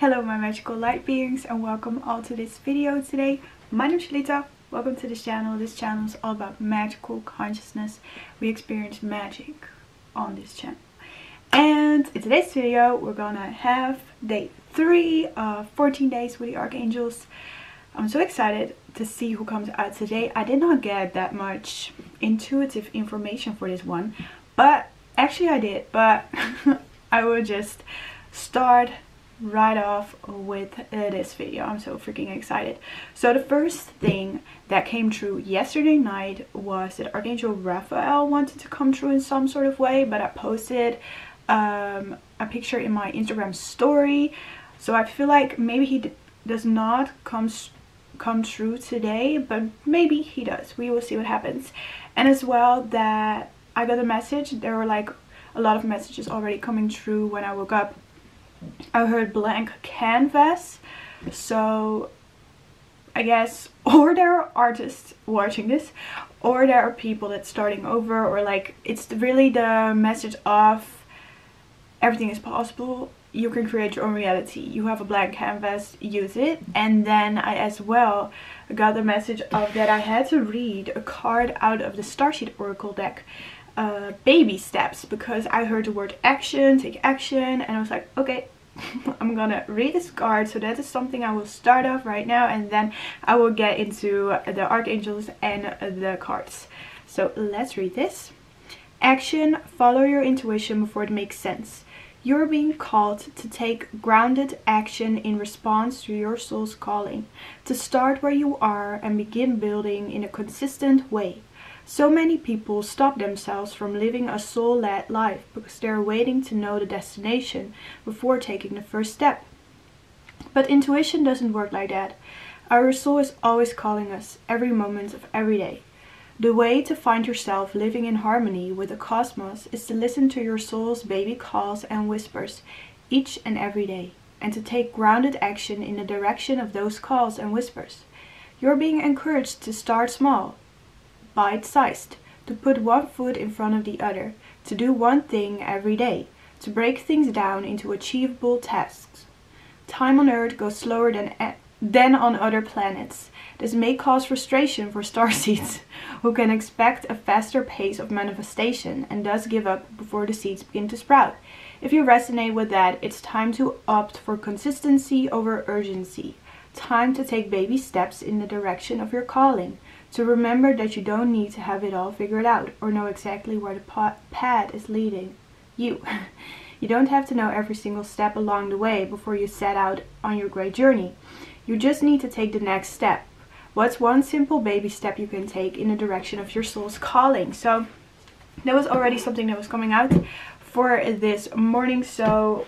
Hello my magical light beings and welcome all to this video today. My name is Julitta. Welcome to this channel. This channel is all about magical consciousness. We experience magic on this channel. And in today's video we're gonna have day 3 of 14 days with the Archangels. I'm so excited to see who comes out today. I did not get that much intuitive information for this one. But actually I did. But I will just start right off with this video. I'm so freaking excited. So the first thing that came true yesterday night was that Archangel Raphael wanted to come true in some sort of way, but I posted um, a picture in my Instagram story. So I feel like maybe he does not come come true today, but maybe he does. We will see what happens. And as well that I got a message. There were like a lot of messages already coming true when I woke up I heard blank canvas. So I guess or there are artists watching this or there are people that's starting over or like it's really the message of everything is possible. You can create your own reality. You have a blank canvas use it. And then i as well got the message of that i had to read a card out of the starseed oracle deck uh, baby steps because I heard the word action, take action, and I was like, okay, I'm gonna read this card. So that is something I will start off right now, and then I will get into the archangels and the cards. So let's read this. Action, follow your intuition before it makes sense. You're being called to take grounded action in response to your soul's calling, to start where you are and begin building in a consistent way. So many people stop themselves from living a soul-led life because they're waiting to know the destination before taking the first step. But intuition doesn't work like that. Our soul is always calling us every moment of every day. The way to find yourself living in harmony with the cosmos is to listen to your soul's baby calls and whispers each and every day and to take grounded action in the direction of those calls and whispers. You're being encouraged to start small bite-sized, to put one foot in front of the other, to do one thing every day, to break things down into achievable tasks. Time on Earth goes slower than, than on other planets. This may cause frustration for starseeds, who can expect a faster pace of manifestation and thus give up before the seeds begin to sprout. If you resonate with that, it's time to opt for consistency over urgency. Time to take baby steps in the direction of your calling. So remember that you don't need to have it all figured out or know exactly where the path is leading you. you don't have to know every single step along the way before you set out on your great journey. You just need to take the next step. What's one simple baby step you can take in the direction of your soul's calling? So that was already something that was coming out for this morning. So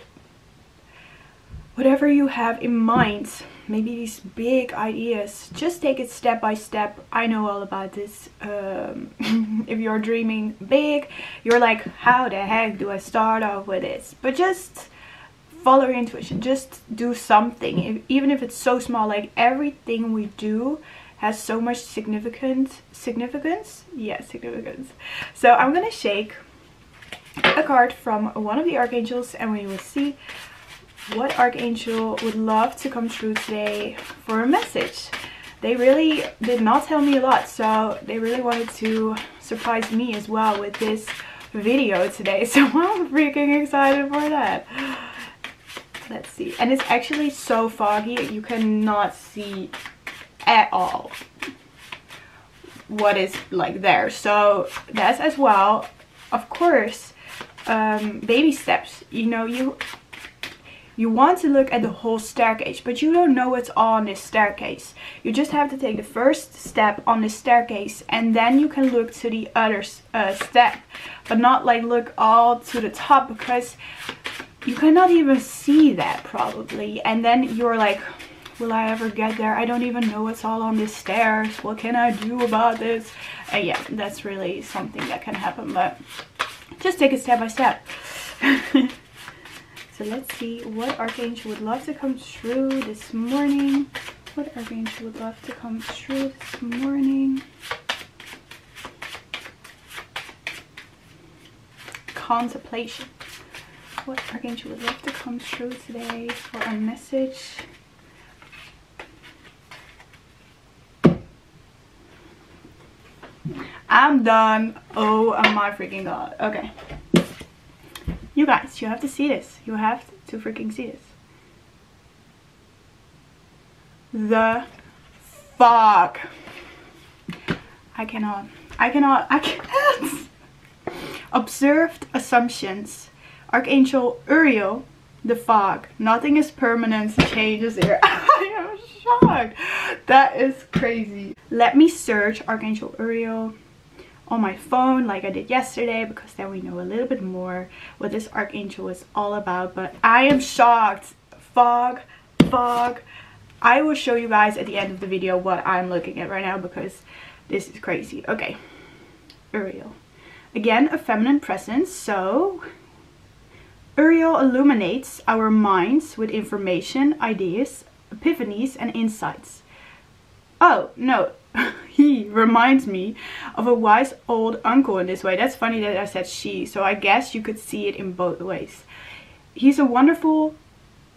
whatever you have in mind maybe these big ideas. Just take it step by step. I know all about this. Um, if you're dreaming big you're like how the heck do i start off with this? But just follow your intuition. Just do something. If, even if it's so small like everything we do has so much significant significance? Yeah significance. So i'm gonna shake a card from one of the archangels and we will see what archangel would love to come true today for a message. They really did not tell me a lot so they really wanted to surprise me as well with this video today. So i'm freaking excited for that. Let's see. And it's actually so foggy you cannot see at all what is like there. So that's as well of course um, baby steps. You know you you want to look at the whole staircase, but you don't know what's on this staircase. You just have to take the first step on the staircase and then you can look to the other uh, step. But not like look all to the top because you cannot even see that probably. And then you're like, will I ever get there? I don't even know what's all on this stairs. What can I do about this? And yeah, that's really something that can happen. But just take it step by step. So let's see what archangel would love to come true this morning. What archangel would love to come true this morning? Contemplation. what Archangel would love to come through today for a message. I'm done. Oh my freaking god. Okay. You guys, you have to see this. You have to freaking see this. The fuck. I cannot. I cannot. I can't. Observed assumptions. Archangel Uriel, the fog. Nothing is permanent. Changes here. I am shocked. That is crazy. Let me search Archangel Uriel on my phone like I did yesterday because then we know a little bit more what this archangel is all about. But I am shocked. Fog fog. I will show you guys at the end of the video what I'm looking at right now because this is crazy. Okay Uriel. Again a feminine presence. So Uriel illuminates our minds with information ideas epiphanies and insights. Oh no he reminds me of a wise old uncle in this way. That's funny that I said she, so I guess you could see it in both ways. He's a wonderful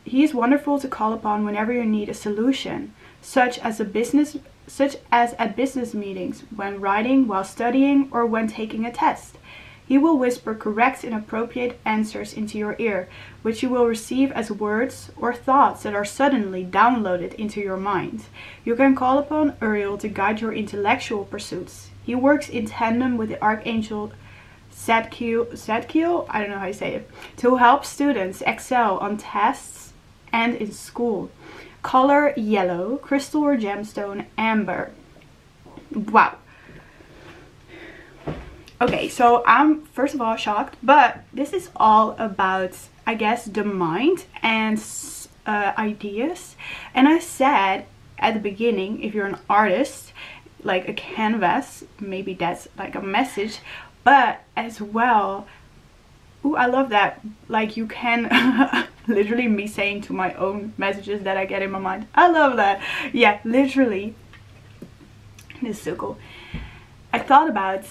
he is wonderful to call upon whenever you need a solution, such as a business such as at business meetings, when writing, while studying, or when taking a test. He will whisper correct and appropriate answers into your ear, which you will receive as words or thoughts that are suddenly downloaded into your mind. You can call upon Uriel to guide your intellectual pursuits. He works in tandem with the Archangel Zadkiel, I don't know how you say it, to help students excel on tests and in school. Color yellow, crystal or gemstone amber. Wow, Okay, so I'm first of all shocked, but this is all about, I guess, the mind and uh, ideas. And I said at the beginning, if you're an artist, like a canvas, maybe that's like a message, but as well, ooh, I love that. Like you can, literally me saying to my own messages that I get in my mind. I love that. Yeah, literally. This is so cool. I thought about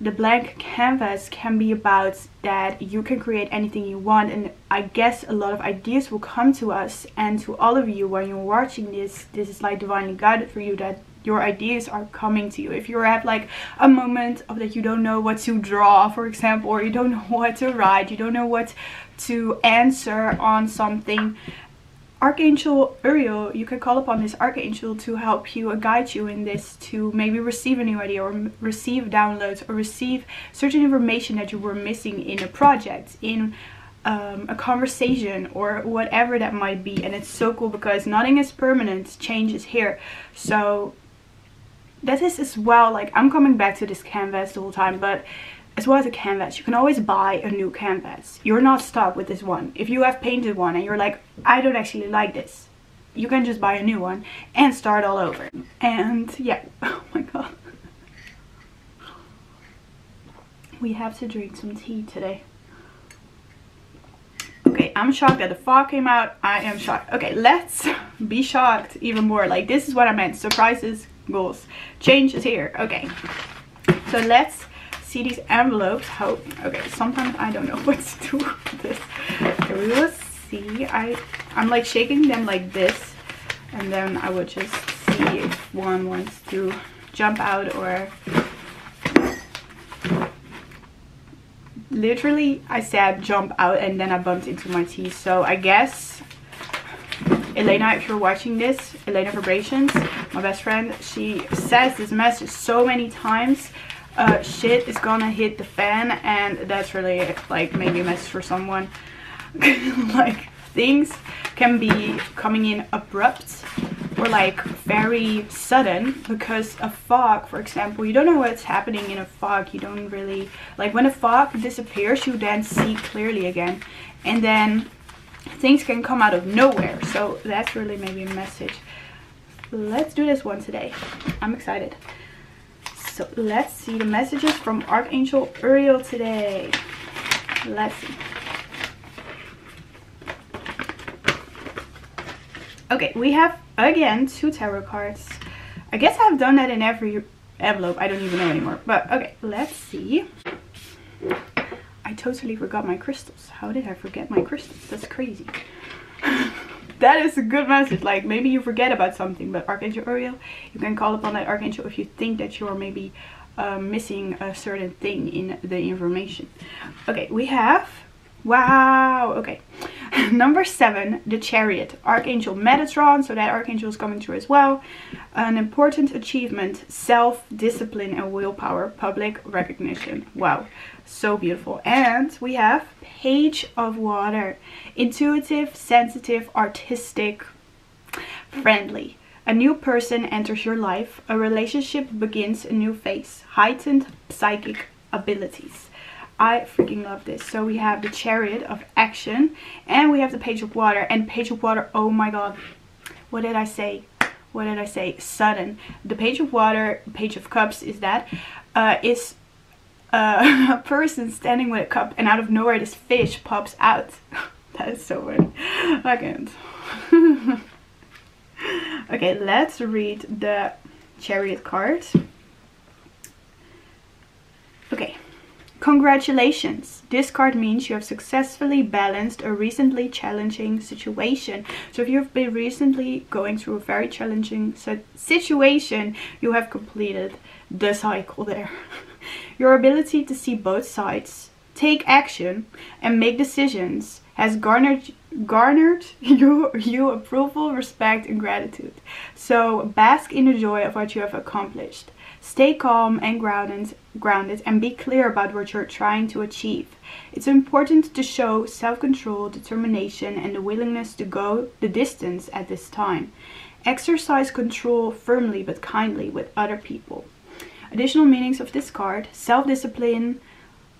the blank canvas can be about that you can create anything you want and I guess a lot of ideas will come to us and to all of you when you're watching this. This is like divinely guided for you that your ideas are coming to you. If you're at like a moment of that you don't know what to draw for example or you don't know what to write you don't know what to answer on something Archangel Uriel, you can call upon this Archangel to help you guide you in this to maybe receive a new idea or receive downloads or receive certain information that you were missing in a project, in um, a conversation or whatever that might be. And it's so cool because nothing is permanent, change is here. So that is as well, like I'm coming back to this canvas the whole time, but as well as a canvas, you can always buy a new canvas. You're not stuck with this one. If you have painted one and you're like, I don't actually like this, you can just buy a new one and start all over. And yeah, oh my god. We have to drink some tea today. Okay, I'm shocked that the fog came out. I am shocked. Okay, let's be shocked even more. Like, this is what I meant. Surprises, goals. Change is here. Okay, so let's see these envelopes how okay sometimes i don't know what to do with this. We will see i i'm like shaking them like this and then i would just see if one wants to jump out or literally i said jump out and then i bumped into my teeth so i guess Elena, if you're watching this, Elena Vibrations, my best friend, she says this message so many times uh, shit is gonna hit the fan and that's really like maybe a message for someone. Like things can be coming in abrupt or like very sudden because a fog for example you don't know what's happening in a fog. You don't really like when a fog disappears you then see clearly again and then things can come out of nowhere. So that's really maybe a message. Let's do this one today. I'm excited so let's see the messages from Archangel Uriel today. Let's see. Okay, we have again two tarot cards. I guess I've done that in every envelope. I don't even know anymore. But okay, let's see. I totally forgot my crystals. How did I forget my crystals? That's crazy. That is a good message. Like maybe you forget about something, but Archangel Uriel, you can call upon that Archangel if you think that you're maybe uh, missing a certain thing in the information. Okay, we have, wow, okay. Number seven, the Chariot, Archangel Metatron, so that Archangel is coming through as well. An important achievement, self-discipline and willpower, public recognition. Wow, so beautiful. And we have Page of Water, intuitive, sensitive, artistic, friendly. A new person enters your life. A relationship begins a new phase. Heightened psychic abilities. I freaking love this. So we have the Chariot of Action and we have the Page of Water. And Page of Water, oh my god. What did I say? What did I say? Sudden. The Page of Water, Page of Cups is that. Uh, is uh, a person standing with a cup and out of nowhere this fish pops out. that is so weird. I can't. okay, let's read the chariot card. Okay. Congratulations! This card means you have successfully balanced a recently challenging situation. So if you've been recently going through a very challenging situation, you have completed the cycle there. Your ability to see both sides, take action, and make decisions has garnered garnered you, you approval, respect, and gratitude. So bask in the joy of what you have accomplished. Stay calm and grounded, grounded and be clear about what you're trying to achieve. It's important to show self-control, determination, and the willingness to go the distance at this time. Exercise control firmly but kindly with other people. Additional meanings of this card, self-discipline,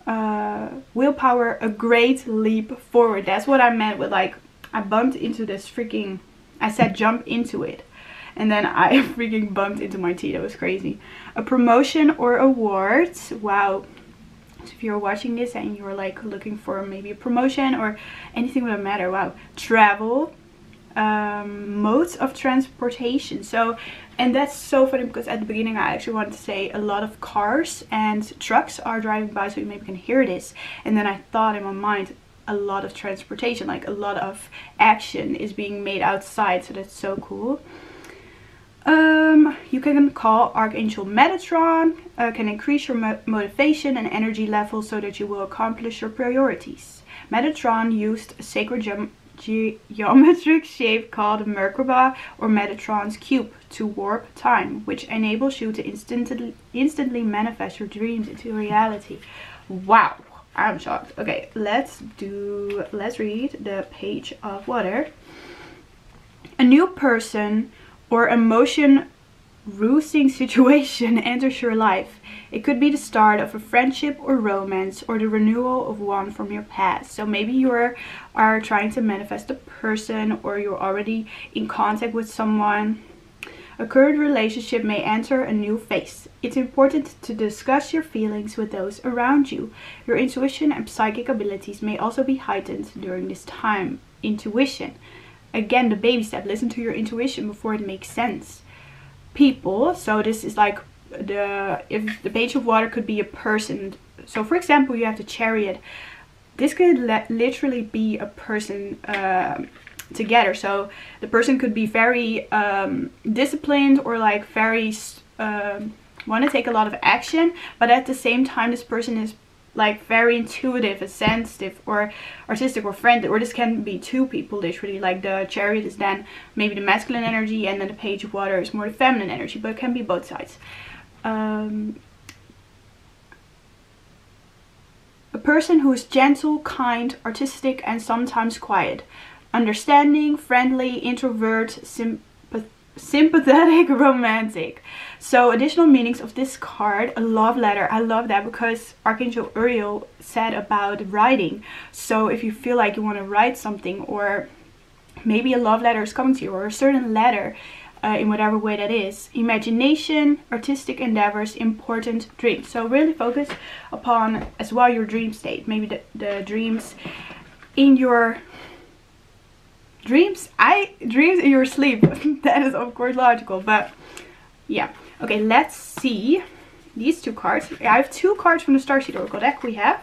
uh, willpower a great leap forward. That's what I meant with like, I bumped into this freaking, I said jump into it. And then I freaking bumped into my teeth. That was crazy. A promotion or award. Wow. So if you're watching this and you're like looking for maybe a promotion or anything would matter. Wow. Travel. Um, modes of transportation. So and that's so funny because at the beginning I actually wanted to say a lot of cars and trucks are driving by so you maybe can hear this. And then I thought in my mind a lot of transportation, like a lot of action is being made outside. So that's so cool. Um, you can call Archangel Metatron, uh, can increase your mo motivation and energy level so that you will accomplish your priorities. Metatron used a sacred gem ge geometric shape called Merkaba or Metatron's cube to warp time, which enables you to instantly, instantly manifest your dreams into reality. Wow, I'm shocked. Okay, let's do, let's read the page of water. A new person or emotion roosing situation enters your life. It could be the start of a friendship or romance or the renewal of one from your past. So maybe you are, are trying to manifest a person or you're already in contact with someone. A current relationship may enter a new phase. It's important to discuss your feelings with those around you. Your intuition and psychic abilities may also be heightened during this time. Intuition. Again, the baby step. Listen to your intuition before it makes sense people. So this is like the if the page of water could be a person. So for example you have the chariot. This could literally be a person uh, together. So the person could be very um, disciplined or like very um, want to take a lot of action but at the same time this person is like very intuitive sensitive or artistic or friendly or this can be two people literally like the chariot is then maybe the masculine energy and then the page of water is more the feminine energy but it can be both sides. Um, a person who is gentle kind artistic and sometimes quiet. Understanding friendly introvert sim sympathetic romantic. So additional meanings of this card a love letter. I love that because archangel uriel said about writing. So if you feel like you want to write something or maybe a love letter is coming to you or a certain letter uh, in whatever way that is imagination artistic endeavors important dreams. So really focus upon as well your dream state. Maybe the, the dreams in your dreams i dreams in your sleep. That is of course logical but yeah. Okay let's see these two cards. I have two cards from the starseed oracle deck we have.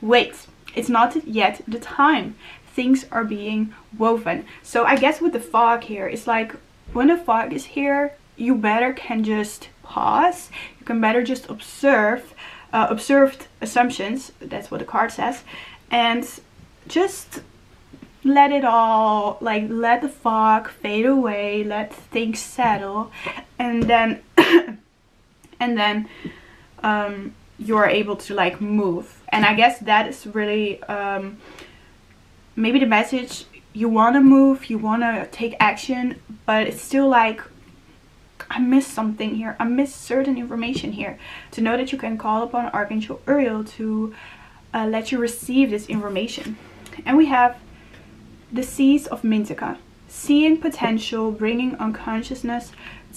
Wait it's not yet the time. Things are being woven. So i guess with the fog here it's like when the fog is here you better can just pause. You can better just observe uh, observed assumptions. That's what the card says. And just let it all like let the fog fade away let things settle and then and then um, you're able to like move and i guess that is really um, maybe the message you want to move you want to take action but it's still like I missed something here. I missed certain information here. To know that you can call upon Archangel Uriel to uh, let you receive this information. And we have the Seas of Mintaka. Seeing potential, bringing unconsciousness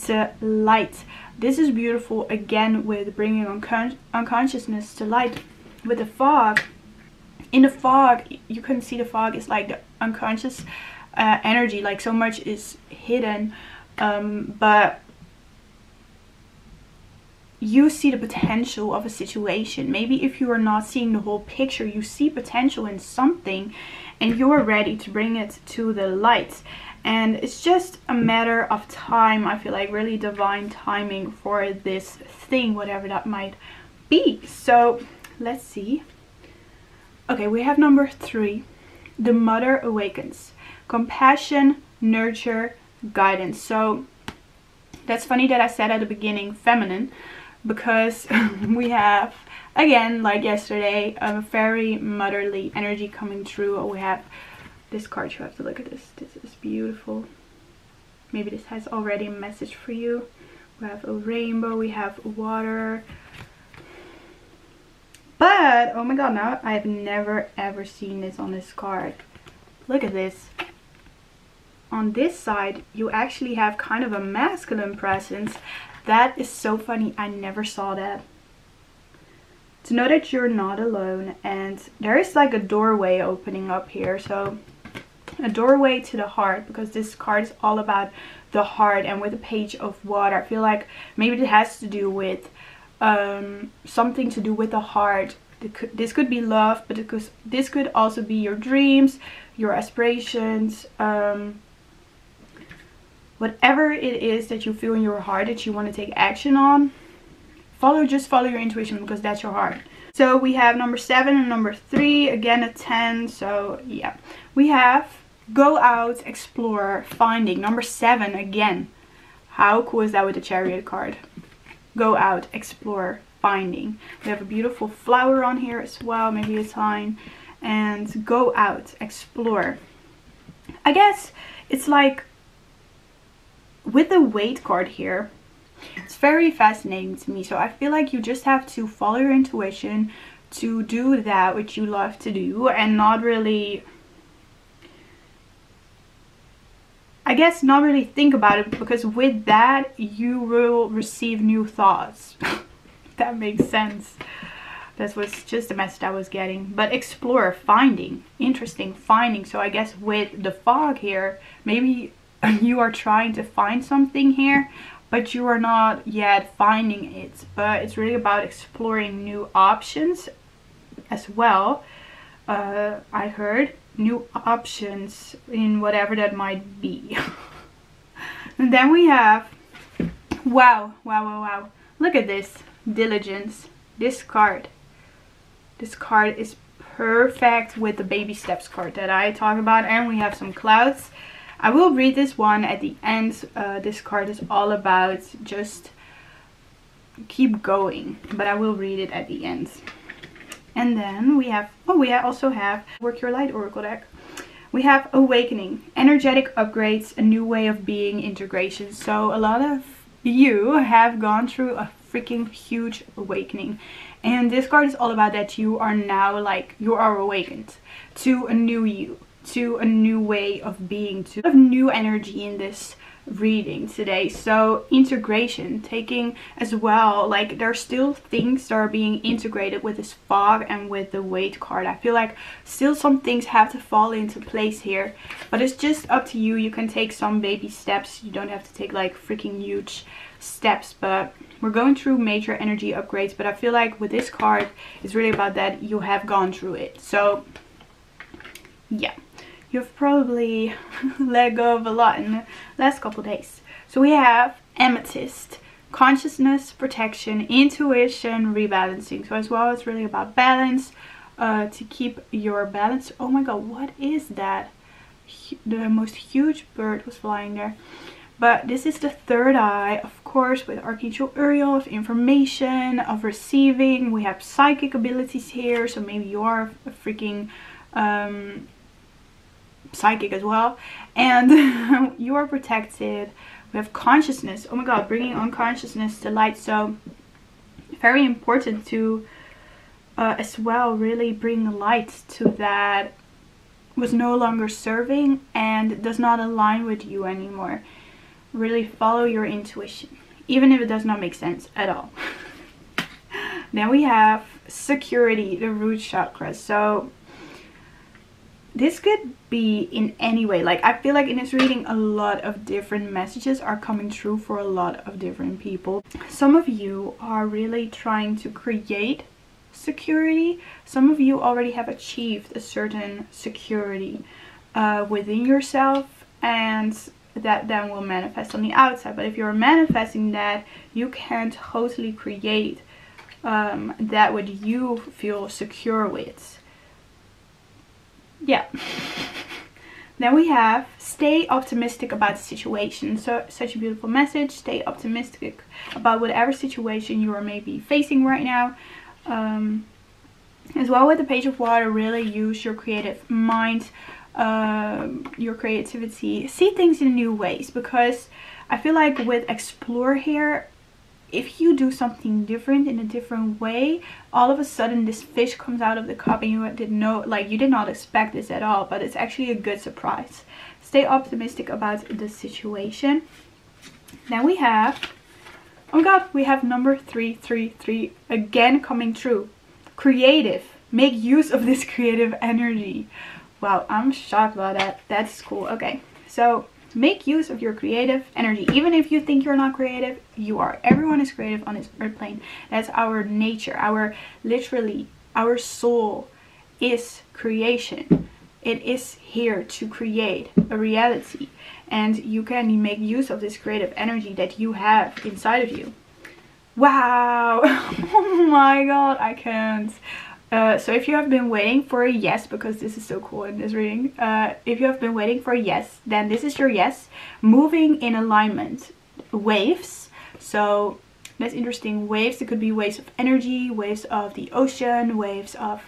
to light. This is beautiful again with bringing uncon unconsciousness to light. With the fog, in the fog, you can see the fog is like the unconscious uh, energy, like so much is hidden. Um, but you see the potential of a situation. Maybe if you are not seeing the whole picture, you see potential in something and you're ready to bring it to the light. And it's just a matter of time i feel like really divine timing for this thing whatever that might be. So let's see. Okay we have number three. The mother awakens. Compassion nurture guidance. So that's funny that i said at the beginning feminine because we have again like yesterday a very motherly energy coming through. We have this card. You have to look at this. This is beautiful. Maybe this has already a message for you. We have a rainbow. We have water. But oh my god now i've never ever seen this on this card. Look at this. On this side you actually have kind of a masculine presence that is so funny. I never saw that. To know that you're not alone and there is like a doorway opening up here so a doorway to the heart because this card is all about the heart and with the page of water. I feel like maybe it has to do with um, something to do with the heart. This could be love but could, this could also be your dreams your aspirations um, whatever it is that you feel in your heart that you want to take action on follow just follow your intuition because that's your heart. So we have number seven and number three again a 10 so yeah. We have go out explore finding. Number seven again. How cool is that with the chariot card? Go out explore finding. We have a beautiful flower on here as well maybe a sign. And go out explore. I guess it's like with the weight card here it's very fascinating to me. So I feel like you just have to follow your intuition to do that which you love to do and not really I guess not really think about it because with that you will receive new thoughts. that makes sense. That was just the message I was getting. But explore, finding, interesting, finding. So I guess with the fog here, maybe you are trying to find something here but you are not yet finding it. But it's really about exploring new options as well. Uh, I heard new options in whatever that might be. And then we have wow wow wow wow. Look at this. Diligence. This card this card is perfect with the baby steps card that I talk about. And we have some clouds I will read this one at the end. Uh, this card is all about just keep going, but I will read it at the end. And then we have, oh, we also have Work Your Light Oracle deck. We have Awakening, Energetic Upgrades, A New Way of Being, Integration. So a lot of you have gone through a freaking huge awakening. And this card is all about that you are now like, you are awakened to a new you to a new way of being, to have new energy in this reading today. So integration taking as well like there's still things that are being integrated with this fog and with the weight card. I feel like still some things have to fall into place here but it's just up to you. You can take some baby steps. You don't have to take like freaking huge steps but we're going through major energy upgrades. But i feel like with this card it's really about that you have gone through it. So yeah you've probably let go of a lot in the last couple days. So we have Amethyst, consciousness, protection, intuition, rebalancing. So as well, it's really about balance, uh, to keep your balance. Oh my god, what is that? The most huge bird was flying there. But this is the third eye, of course, with Archangel Uriel of information, of receiving. We have psychic abilities here, so maybe you are a freaking um, psychic as well. And you are protected we have consciousness. Oh my god bringing unconsciousness to light. So very important to uh, as well really bring light to that was no longer serving and does not align with you anymore. Really follow your intuition even if it does not make sense at all. Then we have security the root chakra. So this could be in any way. Like i feel like in this reading a lot of different messages are coming true for a lot of different people. Some of you are really trying to create security. Some of you already have achieved a certain security uh, within yourself and that then will manifest on the outside. But if you're manifesting that you can't totally create um, that what you feel secure with yeah. then we have stay optimistic about the situation. So such a beautiful message. Stay optimistic about whatever situation you are maybe facing right now. Um, as well with the page of water, really use your creative mind, uh, your creativity. See things in new ways because I feel like with explore here, if you do something different in a different way all of a sudden this fish comes out of the cup and you didn't know like you did not expect this at all but it's actually a good surprise. Stay optimistic about the situation. Then we have oh god we have number 333 again coming true. Creative. Make use of this creative energy. Wow i'm shocked about that. That's cool. Okay so make use of your creative energy. Even if you think you're not creative you are. Everyone is creative on this earth plane. That's our nature. Our literally our soul is creation. It is here to create a reality. And you can make use of this creative energy that you have inside of you. Wow! Oh my god i can't uh, so if you have been waiting for a yes, because this is so cool in this reading, uh, if you have been waiting for a yes, then this is your yes. Moving in alignment. Waves. So that's interesting. Waves, it could be waves of energy, waves of the ocean, waves of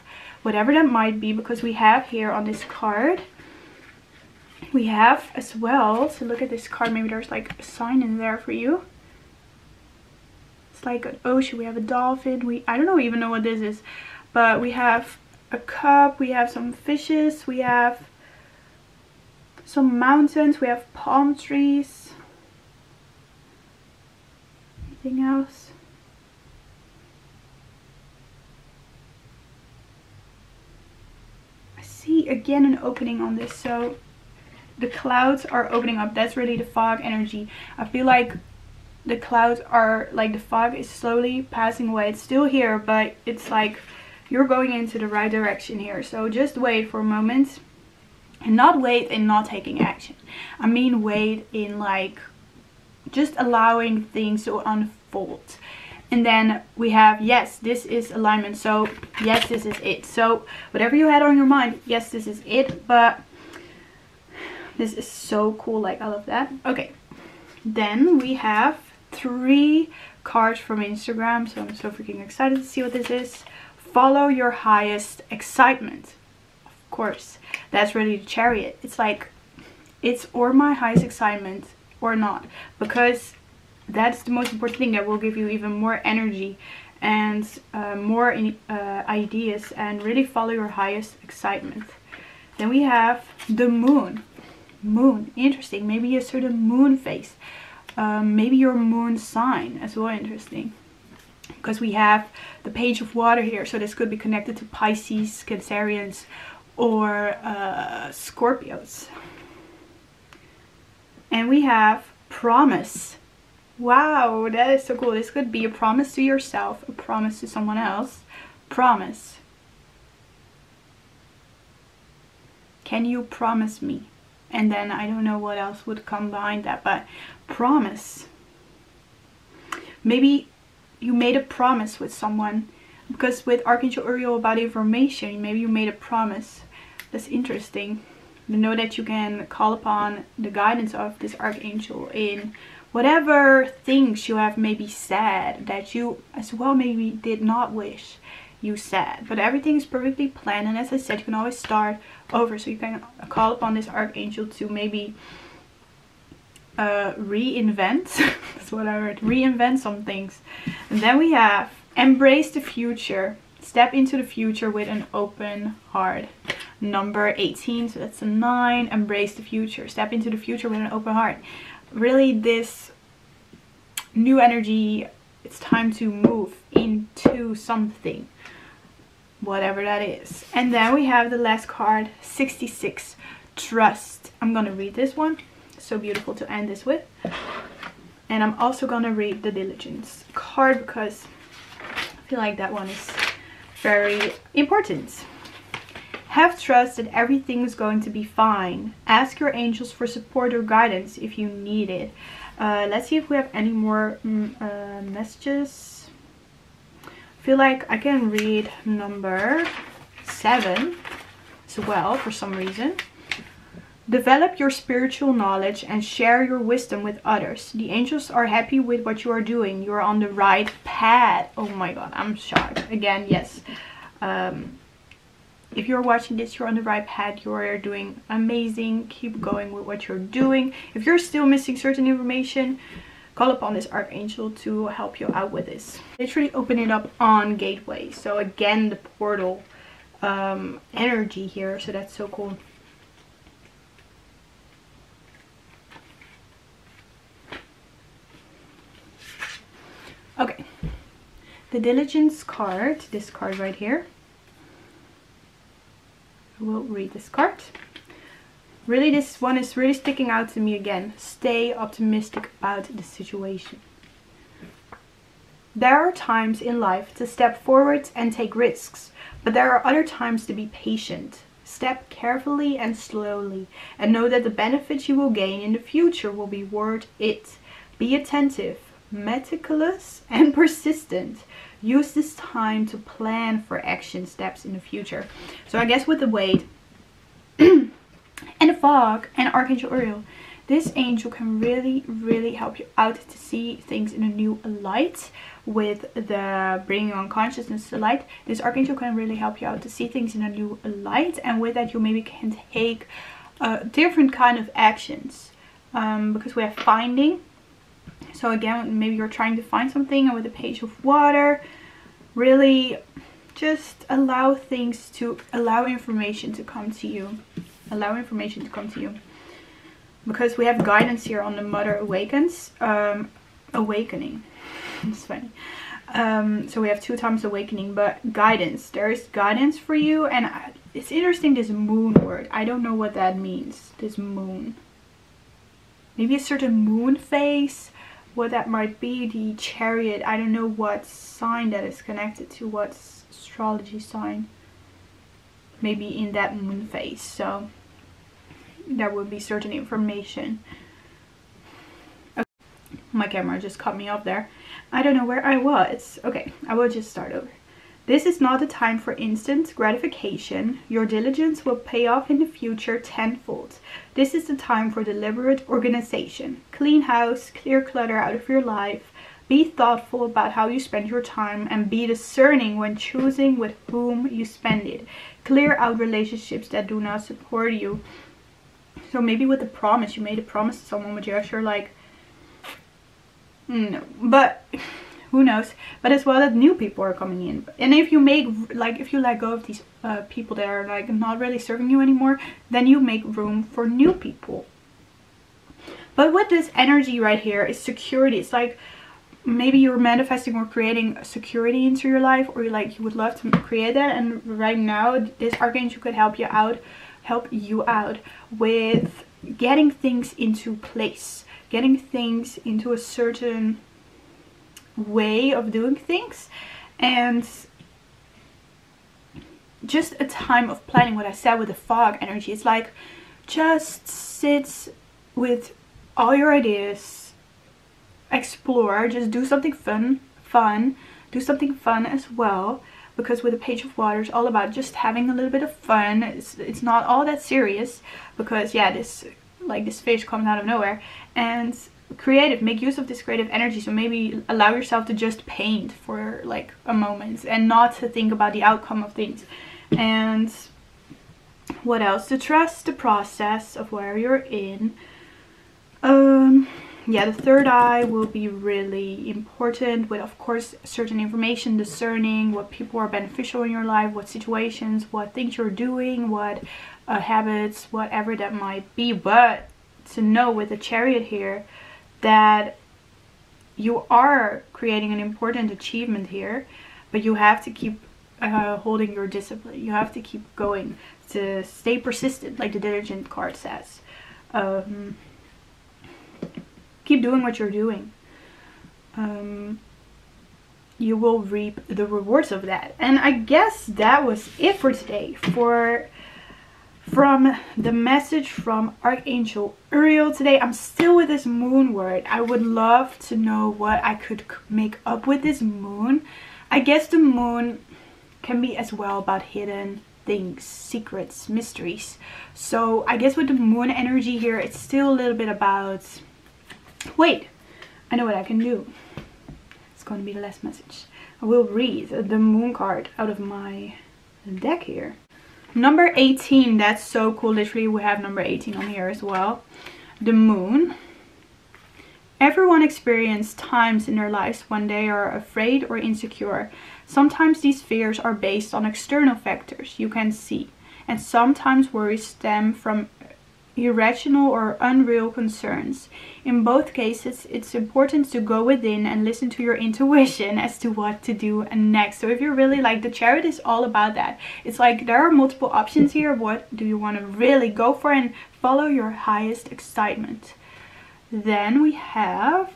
whatever that might be, because we have here on this card, we have as well, so look at this card, maybe there's like a sign in there for you. It's like an ocean, we have a dolphin, we, I don't know even know what this is. But we have a cup, we have some fishes, we have some mountains, we have palm trees. Anything else? I see again an opening on this, so the clouds are opening up. That's really the fog energy. I feel like the clouds are like the fog is slowly passing away. It's still here, but it's like you're going into the right direction here. So just wait for a moment and not wait in not taking action. I mean wait in like just allowing things to unfold. And then we have, yes, this is alignment. So yes, this is it. So whatever you had on your mind, yes, this is it. But this is so cool. Like I love that. Okay. Then we have three cards from Instagram. So I'm so freaking excited to see what this is follow your highest excitement. Of course, that's really the chariot. It's like, it's or my highest excitement or not. Because that's the most important thing that will give you even more energy and uh, more in, uh, ideas and really follow your highest excitement. Then we have the moon. moon interesting maybe a certain moon phase um, maybe your moon sign as well interesting because we have the page of water here so this could be connected to Pisces Cancerians or uh, Scorpios. And we have promise. Wow that is so cool. This could be a promise to yourself a promise to someone else. Promise. Can you promise me? And then I don't know what else would come behind that but promise. Maybe you made a promise with someone. Because with Archangel Uriel about information maybe you made a promise that's interesting. To know that you can call upon the guidance of this Archangel in whatever things you have maybe said that you as well maybe did not wish you said. But everything is perfectly planned and as I said you can always start over. So you can call upon this archangel to maybe uh, reinvent that's what I heard reinvent some things. And then we have embrace the future step into the future with an open heart. Number 18 so that's a 9 embrace the future step into the future with an open heart. Really this new energy it's time to move into something whatever that is. And then we have the last card 66 trust. I'm gonna read this one so beautiful to end this with and i'm also gonna read the diligence card because i feel like that one is very important have trust that everything is going to be fine ask your angels for support or guidance if you need it uh, let's see if we have any more mm, uh, messages. I feel like I can read number seven as well for some reason. Develop your spiritual knowledge and share your wisdom with others. The angels are happy with what you are doing. You are on the right path. Oh my god, I'm shocked. Again, yes. Um, if you're watching this you're on the right path you're doing amazing keep going with what you're doing if you're still missing certain information call upon this archangel to help you out with this literally open it up on gateway so again the portal um, energy here so that's so cool okay the diligence card this card right here I will read this card. Really, this one is really sticking out to me again. Stay optimistic about the situation. There are times in life to step forward and take risks, but there are other times to be patient. Step carefully and slowly and know that the benefits you will gain in the future will be worth it. Be attentive, meticulous and persistent. Use this time to plan for action steps in the future. So i guess with the weight and the fog and archangel uriel this angel can really really help you out to see things in a new light with the bringing on consciousness to light. This archangel can really help you out to see things in a new light and with that you maybe can take uh, different kind of actions um, because we have finding so again, maybe you're trying to find something with a page of water, really just allow things to, allow information to come to you. Allow information to come to you. Because we have guidance here on the Mother Awakens, um, Awakening. it's funny. Um, so we have two times awakening, but guidance. There is guidance for you, and it's interesting this moon word. I don't know what that means. This moon. Maybe a certain moon phase what that might be the chariot i don't know what sign that is connected to what astrology sign. Maybe in that moon phase so there would be certain information. Okay. my camera just cut me off there. I don't know where i was. Okay i will just start over this is not a time for instant gratification. Your diligence will pay off in the future tenfold. This is the time for deliberate organization. Clean house, clear clutter out of your life. Be thoughtful about how you spend your time and be discerning when choosing with whom you spend it. Clear out relationships that do not support you. So maybe with a promise, you made a promise to someone but you're actually like, hmm, no. But who knows? But as well that new people are coming in. And if you make like if you let go of these uh, people that are like not really serving you anymore then you make room for new people. But with this energy right here, it's security. It's like maybe you're manifesting or creating security into your life or like you would love to create that. And right now this archangel could help you out help you out with getting things into place getting things into a certain way of doing things and just a time of planning what I said with the fog energy. It's like just sit with all your ideas explore just do something fun fun do something fun as well because with a page of water it's all about just having a little bit of fun. It's, it's not all that serious because yeah this like this fish comes out of nowhere. And creative make use of this creative energy. So maybe allow yourself to just paint for like a moment and not to think about the outcome of things. And what else? To trust the process of where you're in. Um yeah the third eye will be really important with of course certain information discerning what people are beneficial in your life what situations what things you're doing what uh, habits whatever that might be. But to know with the chariot here that you are creating an important achievement here but you have to keep uh, holding your discipline you have to keep going to stay persistent like the diligent card says um, keep doing what you're doing. Um, you will reap the rewards of that. And I guess that was it for today. For from the message from Archangel Uriel today. I'm still with this moon word. I would love to know what I could make up with this moon. I guess the moon can be as well about hidden things, secrets, mysteries. So I guess with the moon energy here, it's still a little bit about Wait, I know what I can do. It's going to be the last message. I will read the moon card out of my deck here. Number 18, that's so cool. Literally, we have number 18 on here as well. The moon. Everyone experiences times in their lives when they are afraid or insecure. Sometimes these fears are based on external factors you can see. And sometimes worries stem from irrational or unreal concerns. In both cases, it's important to go within and listen to your intuition as to what to do next. So if you're really like the chariot is all about that. It's like there are multiple options here. What do you want to really go for and follow your highest excitement. Then we have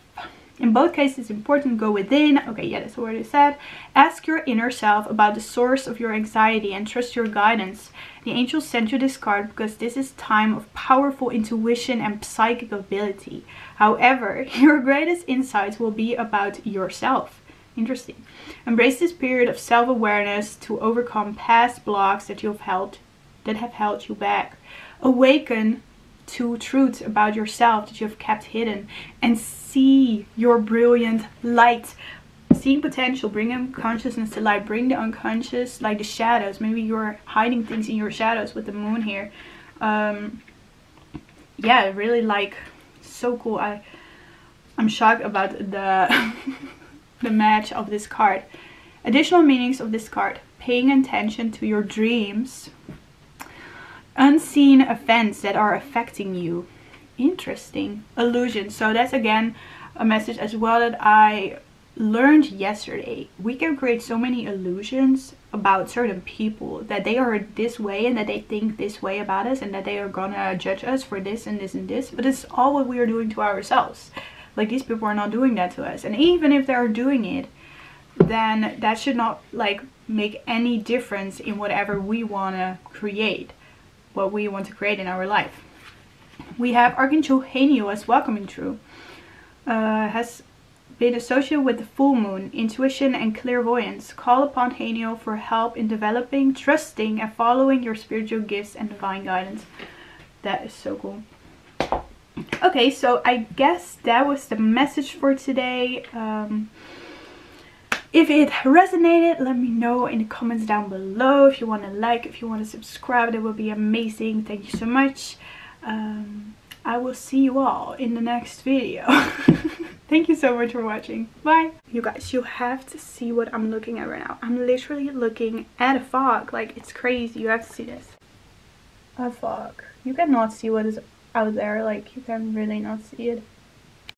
in both cases, important go within. Okay, yeah, that's it said. Ask your inner self about the source of your anxiety and trust your guidance. The angels sent you this card because this is time of powerful intuition and psychic ability. However, your greatest insights will be about yourself. Interesting. Embrace this period of self-awareness to overcome past blocks that you've held that have held you back. Awaken to truths about yourself that you have kept hidden and see your brilliant light. Seeing potential bring consciousness to light bring the unconscious like the shadows. Maybe you're hiding things in your shadows with the moon here. Um yeah really like so cool. I i'm shocked about the the match of this card. Additional meanings of this card. Paying attention to your dreams unseen events that are affecting you. Interesting illusion. So that's again a message as well that i learned yesterday. We can create so many illusions about certain people that they are this way and that they think this way about us and that they are gonna judge us for this and this and this but it's all what we are doing to ourselves. Like these people are not doing that to us. And even if they are doing it then that should not like make any difference in whatever we want to create what we want to create in our life. We have Archangel Haniel as welcoming true. Uh, has been associated with the full moon, intuition and clairvoyance. Call upon Haniel for help in developing, trusting and following your spiritual gifts and divine guidance. That is so cool. Okay, so I guess that was the message for today. Um, if it resonated, let me know in the comments down below. If you want to like, if you want to subscribe, that would be amazing. Thank you so much. Um, I will see you all in the next video. Thank you so much for watching. Bye. You guys, you have to see what I'm looking at right now. I'm literally looking at a fog. Like, it's crazy. You have to see this. A fog. You cannot see what is out there like you can really not see it